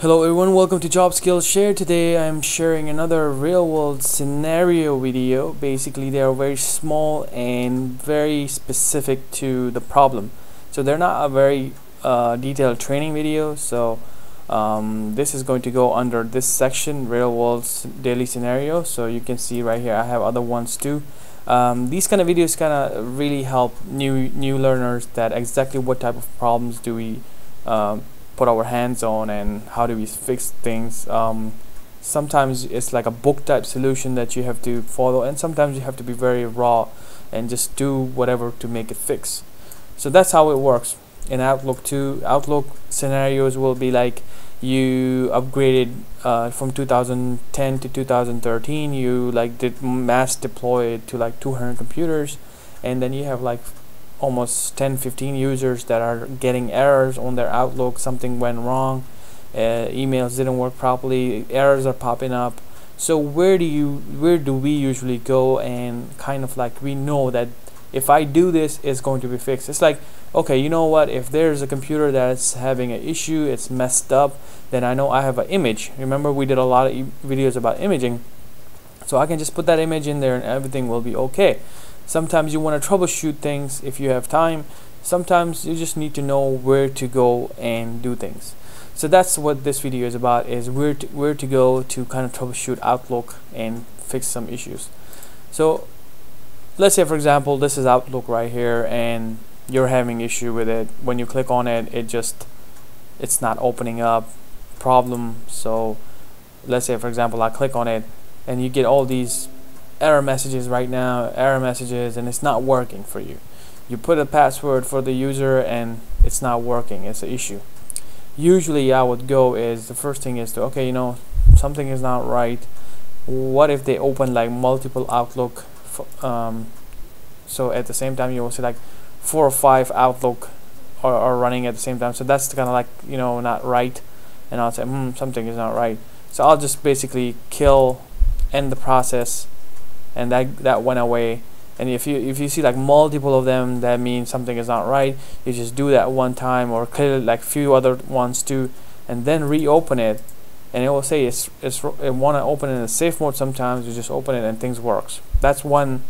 Hello everyone, welcome to Job Skills Share. Today I'm sharing another real world scenario video. Basically they are very small and very specific to the problem. So they're not a very uh, detailed training video. So um, this is going to go under this section, real world daily scenario. So you can see right here I have other ones too. Um, these kind of videos kind of really help new new learners that exactly what type of problems do we um, put our hands on and how do we fix things. Um, sometimes it's like a book type solution that you have to follow and sometimes you have to be very raw and just do whatever to make it fix. So that's how it works. In outlook 2 outlook scenarios will be like you upgraded uh, from 2010 to 2013 you like did mass deploy it to like 200 computers and then you have like almost 10 15 users that are getting errors on their outlook something went wrong uh, emails didn't work properly errors are popping up. So where do you where do we usually go and kind of like we know that if I do this it's going to be fixed. It's like okay you know what? If there's a computer that's having an issue it's messed up then I know I have an image. Remember we did a lot of e videos about imaging. So I can just put that image in there and everything will be okay sometimes you want to troubleshoot things if you have time. Sometimes you just need to know where to go and do things. So that's what this video is about is where to, where to go to kind of troubleshoot outlook and fix some issues. So let's say for example this is outlook right here and you're having issue with it. When you click on it it just it's not opening up problem. So let's say for example I click on it and you get all these error messages right now error messages and it's not working for you. You put a password for the user and it's not working. It's an issue. Usually I would go is the first thing is to okay you know something is not right. What if they open like multiple outlook um, so at the same time you will see like four or five outlook are, are running at the same time. So that's kind of like you know not right. And I'll say hmm, something is not right. So I'll just basically kill end the process and that that went away. And if you if you see like multiple of them that means something is not right you just do that one time or clear like few other ones too and then reopen it. And it will say it's it's it want to open it in a safe mode sometimes you just open it and things works. That's one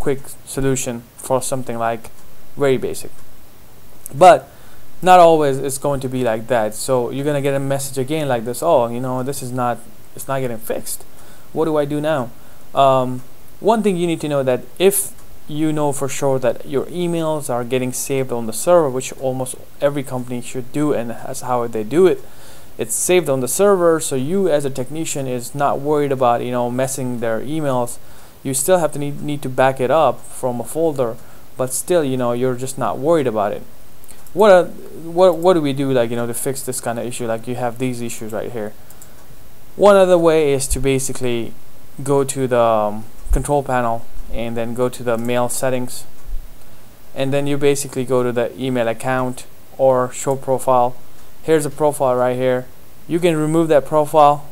quick solution for something like very basic. But not always it's going to be like that. So you're gonna get a message again like this oh you know this is not it's not getting fixed. What do I do now? Um, one thing you need to know that if you know for sure that your emails are getting saved on the server which almost every company should do and that's how they do it it's saved on the server so you as a technician is not worried about you know messing their emails. You still have to need, need to back it up from a folder but still you know you're just not worried about it. What are, what what do we do like you know to fix this kind of issue? Like you have these issues right here. One other way is to basically go to the um, control panel and then go to the mail settings. And then you basically go to the email account or show profile. Here's a profile right here. You can remove that profile.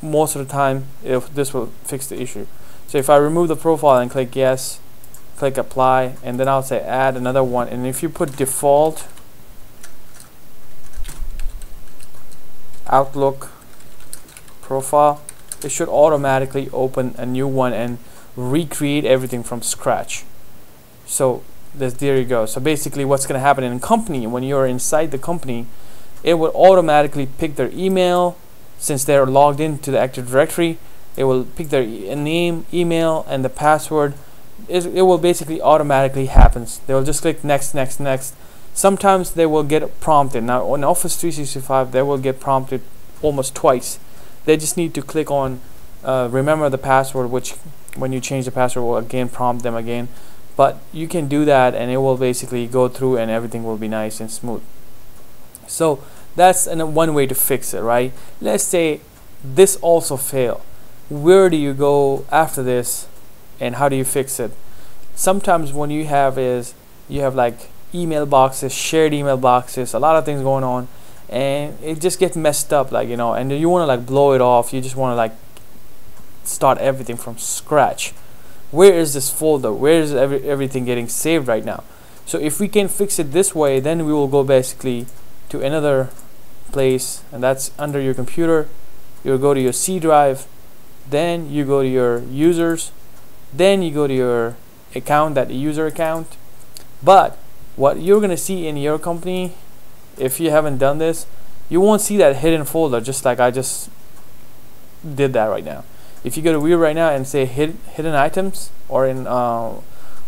Most of the time if this will fix the issue. So if I remove the profile and click yes click apply and then I'll say add another one. And if you put default Outlook profile it should automatically open a new one. And recreate everything from scratch. So this, there you go. So basically what's going to happen in a company when you're inside the company it will automatically pick their email. Since they're logged into the Active Directory it will pick their e name email and the password. It, it will basically automatically happens they will just click next next next. Sometimes they will get prompted. Now on Office 365 they will get prompted almost twice. They just need to click on uh, remember the password which when you change the password will again prompt them again. But you can do that and it will basically go through and everything will be nice and smooth. So that's an, one way to fix it right? Let's say this also fail. Where do you go after this and how do you fix it? Sometimes when you have is you have like email boxes shared email boxes a lot of things going on and it just gets messed up like you know and you want to like blow it off. You just want to like start everything from scratch. Where is this folder? Where is every, everything getting saved right now? So if we can fix it this way then we will go basically to another place and that's under your computer. You'll go to your C drive then you go to your users then you go to your account that user account. But what you're gonna see in your company if you haven't done this you won't see that hidden folder just like I just did that right now if you go to view right now and say hid, hidden items or in uh,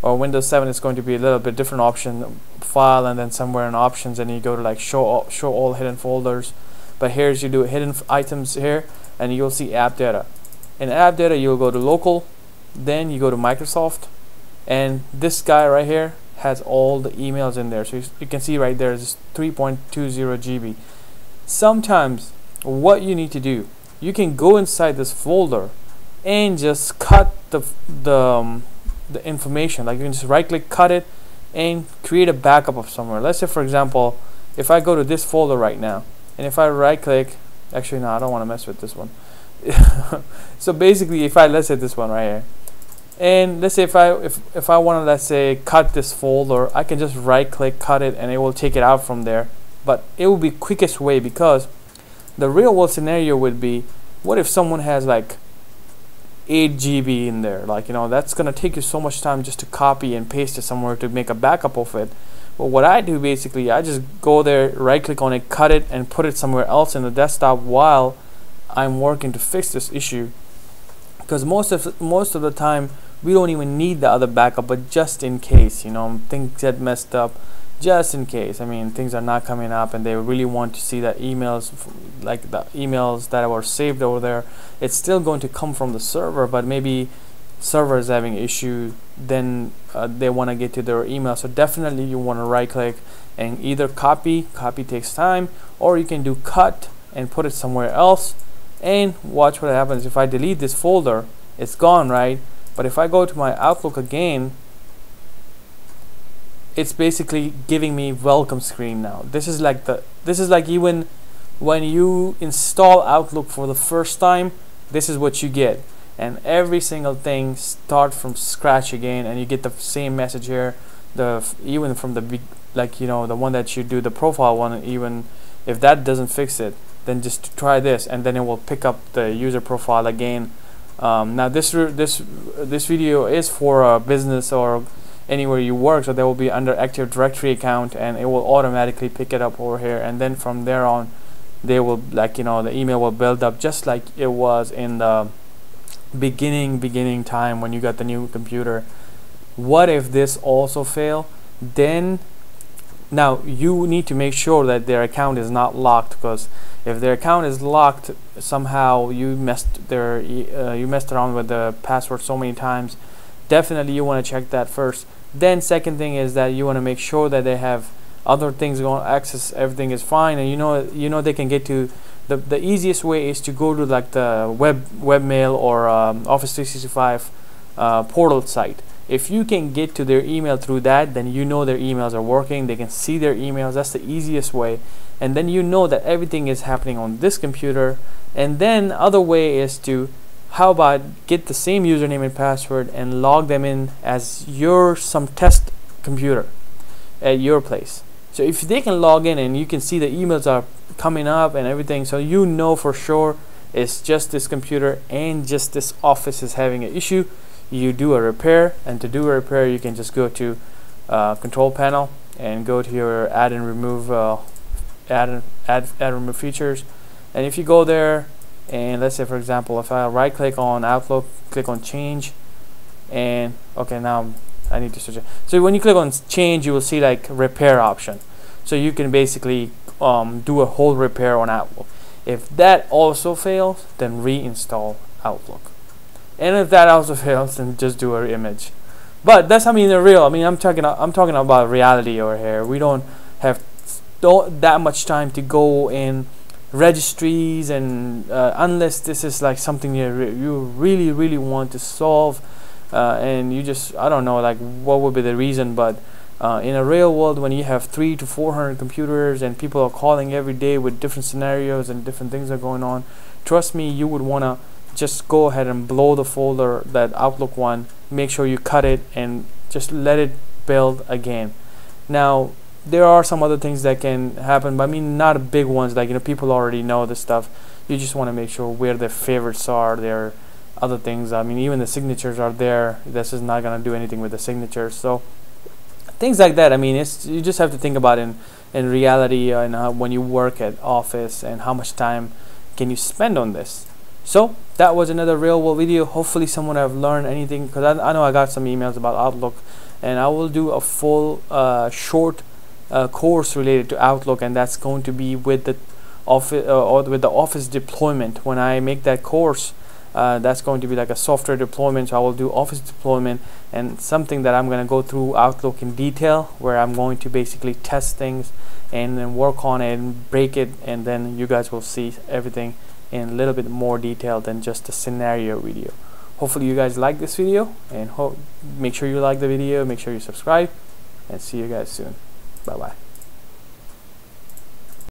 or Windows 7 it's going to be a little bit different option file and then somewhere in options and you go to like show all, show all hidden folders. But here's you do hidden items here and you'll see app data. In app data you'll go to local then you go to Microsoft and this guy right here has all the emails in there. So you, you can see right there is 3.20 GB sometimes what you need to do you can go inside this folder and just cut the the um, the information. Like you can just right click cut it and create a backup of somewhere. Let's say for example if I go to this folder right now and if I right click actually no I don't want to mess with this one. So basically if I let's say this one right here and let's say if I if, if I want to let's say cut this folder I can just right click cut it and it will take it out from there. But it will be quickest way because the real world scenario would be what if someone has like 8 GB in there. Like you know that's gonna take you so much time just to copy and paste it somewhere to make a backup of it. But what I do basically I just go there right click on it cut it and put it somewhere else in the desktop while I'm working to fix this issue. Because most of most of the time we don't even need the other backup but just in case you know things get messed up just in case. I mean things are not coming up and they really want to see that emails like the emails that were saved over there it's still going to come from the server but maybe server is having issue then uh, they want to get to their email. So definitely you want to right click and either copy copy takes time or you can do cut and put it somewhere else and watch what happens. If I delete this folder it's gone right? But if I go to my Outlook again it's basically giving me welcome screen now. This is like the this is like even when you install Outlook for the first time this is what you get. And every single thing start from scratch again and you get the same message here the even from the big like you know the one that you do the profile one even if that doesn't fix it then just try this and then it will pick up the user profile again. Um, now this this this video is for a business or anywhere you work so they will be under active directory account and it will automatically pick it up over here. And then from there on they will like you know the email will build up just like it was in the beginning beginning time when you got the new computer. What if this also fail? Then now you need to make sure that their account is not locked because if their account is locked somehow you messed their uh, you messed around with the password so many times definitely you want to check that first. Then second thing is that you want to make sure that they have other things going access everything is fine and you know you know they can get to the, the easiest way is to go to like the web webmail or um, office 365 uh, portal site. If you can get to their email through that then you know their emails are working they can see their emails that's the easiest way. And then you know that everything is happening on this computer. And then other way is to how about get the same username and password and log them in as your some test computer at your place. So if they can log in and you can see the emails are coming up and everything so you know for sure it's just this computer and just this office is having an issue you do a repair and to do a repair you can just go to uh, control panel and go to your add and remove uh, add and add, add remove features. And if you go there and let's say for example if I right click on Outlook click on change and okay now I need to switch it. So when you click on change you will see like repair option. So you can basically um, do a whole repair on Outlook. If that also fails then reinstall Outlook. And if that also fails then just do a image but that's I mean the real I mean I'm talking I'm talking about reality over here. We don't have that much time to go in registries and uh, unless this is like something you, re you really really want to solve uh, and you just I don't know like what would be the reason but uh, in a real world when you have three to four hundred computers and people are calling every day with different scenarios and different things are going on trust me you would want to just go ahead and blow the folder that Outlook one make sure you cut it and just let it build again. Now there are some other things that can happen but I mean not big ones like you know people already know this stuff. You just want to make sure where their favorites are their other things. I mean even the signatures are there. This is not gonna do anything with the signatures. So things like that I mean it's you just have to think about in in reality uh, and uh, when you work at office and how much time can you spend on this. So that was another real world video. Hopefully someone have learned anything because I, I know I got some emails about Outlook and I will do a full uh, short uh, course related to Outlook and that's going to be with the office uh, or with the office deployment. When I make that course uh, that's going to be like a software deployment so I will do office deployment and something that I'm going to go through Outlook in detail where I'm going to basically test things and then work on it and break it and then you guys will see everything in a little bit more detail than just a scenario video. Hopefully you guys like this video and hope make sure you like the video make sure you subscribe and see you guys soon bye bye